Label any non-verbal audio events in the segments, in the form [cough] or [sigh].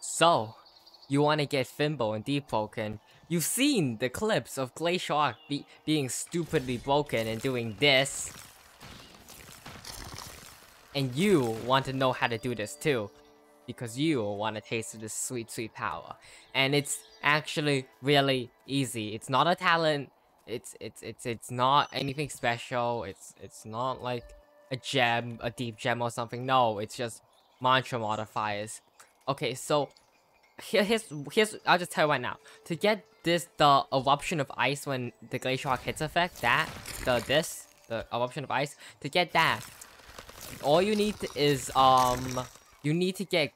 So, you want to get Fimbul and Deepwoken. You've seen the clips of Glacial Arc be being stupidly broken and doing this. And you want to know how to do this too. Because you want to taste this sweet, sweet power. And it's actually really easy. It's not a talent. It's it's it's it's not anything special. It's it's not like a gem, a deep gem or something. No, it's just mantra modifiers. Okay, so here, here's here's I'll just tell you right now. To get this the eruption of ice when the glacial arc hits effect, that the this the eruption of ice, to get that, all you need is um you need to get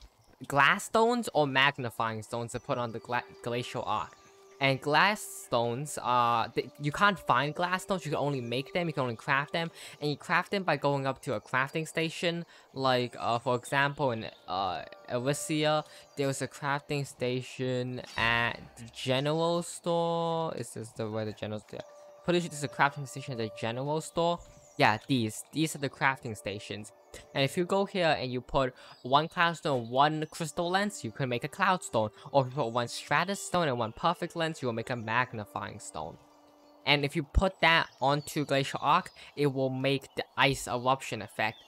glass stones or magnifying stones to put on the gla glacial arc. And glass stones, uh, you can't find glass stones, you can only make them, you can only craft them. And you craft them by going up to a crafting station, like, uh, for example, in, uh, Elysia, there was a crafting station at the general store. Is this the where the general store? Pretty sure there's a crafting station at the general store. Yeah, these. These are the crafting stations. And if you go here and you put one cloudstone, one crystal lens, you can make a cloudstone. Or if you put one stratus stone and one perfect lens, you will make a magnifying stone. And if you put that onto Glacial Arc, it will make the ice eruption effect.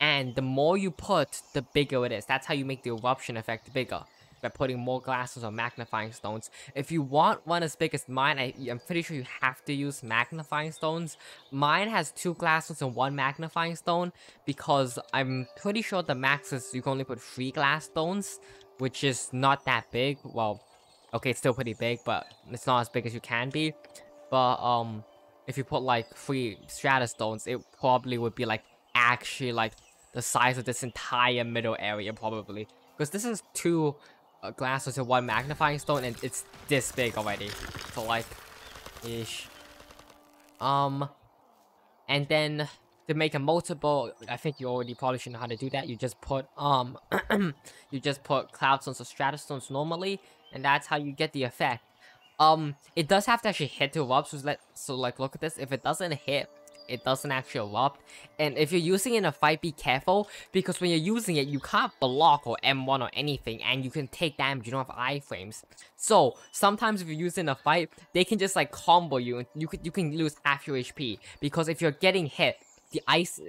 And the more you put, the bigger it is. That's how you make the eruption effect bigger by putting more glasses or magnifying stones. If you want one as big as mine, I, am pretty sure you have to use magnifying stones. Mine has two glasses and one magnifying stone because I'm pretty sure the max is you can only put three glass stones, which is not that big. Well, okay, it's still pretty big, but it's not as big as you can be. But um, if you put like three stratus stones, it probably would be like actually like the size of this entire middle area probably. Because this is two a glass with one magnifying stone and it's this big already. So like, ish. Um, and then to make a multiple, I think you already probably should know how to do that. You just put, um, [clears throat] you just put cloud stones or stratus stones normally, and that's how you get the effect. Um, it does have to actually hit to erupt, so, let, so like, look at this. If it doesn't hit, it doesn't actually erupt. And if you're using it in a fight, be careful, because when you're using it, you can't block or M1 or anything, and you can take damage, you don't have iframes. So, sometimes if you use it in a fight, they can just like combo you, and you can, you can lose half your HP, because if you're getting hit, the ice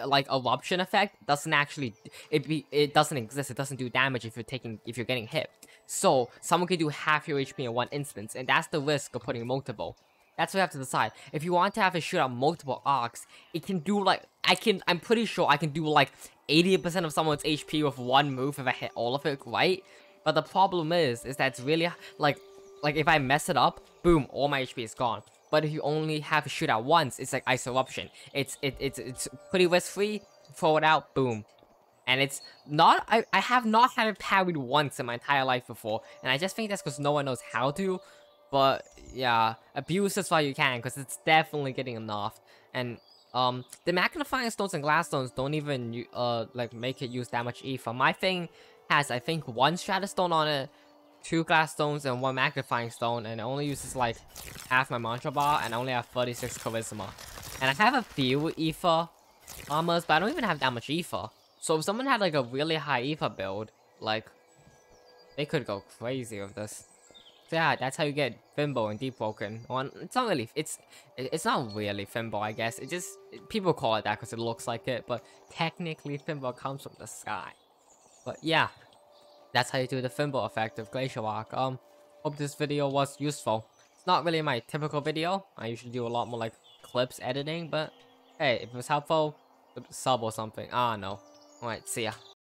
uh, like eruption effect doesn't actually it be it doesn't exist it doesn't do damage if you're taking if you're getting hit so someone can do half your hp in one instance and that's the risk of putting multiple that's what you have to decide. If you want to have it shoot out multiple arcs, it can do like, I can, I'm pretty sure I can do like 80% of someone's HP with one move if I hit all of it right. But the problem is, is that it's really, like, like if I mess it up, boom, all my HP is gone. But if you only have to shoot out once, it's like Ice Eruption. It's, it, it's, it's pretty risk-free, throw it out, boom. And it's not, I, I have not had it parried once in my entire life before. And I just think that's because no one knows how to. But yeah, abuse as far you can because it's definitely getting enough. And um, the magnifying stones and glass stones don't even uh like make it use that much ether. My thing has I think one stone on it, two glass stones and one magnifying stone, and it only uses like half my mantra bar, and I only have 36 charisma. And I have a few ether armors, but I don't even have that much ether. So if someone had like a really high ether build, like they could go crazy with this yeah, that's how you get Fimbul and Deepwoken. Well, it's not really, it's it's not really Fimbul, I guess. It just, people call it that because it looks like it, but technically Fimbul comes from the sky. But yeah, that's how you do the Fimbul effect of Glacial Arc. Um, hope this video was useful. It's not really my typical video. I usually do a lot more like clips editing, but hey, if it was helpful, sub or something. Ah, no. Alright, see ya.